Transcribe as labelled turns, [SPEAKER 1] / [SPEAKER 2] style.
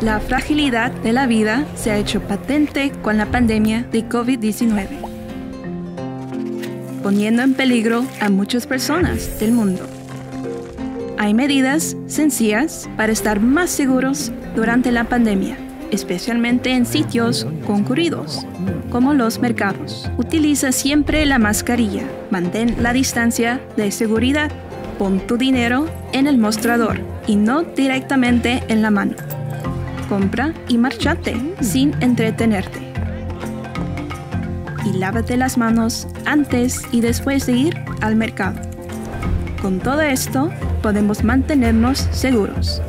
[SPEAKER 1] La fragilidad de la vida se ha hecho patente con la pandemia de COVID-19, poniendo en peligro a muchas personas del mundo. Hay medidas sencillas para estar más seguros durante la pandemia, especialmente en sitios concurridos, como los mercados. Utiliza siempre la mascarilla, mantén la distancia de seguridad, pon tu dinero en el mostrador y no directamente en la mano. Compra y marchate sin entretenerte. Y lávate las manos antes y después de ir al mercado. Con todo esto, podemos mantenernos seguros.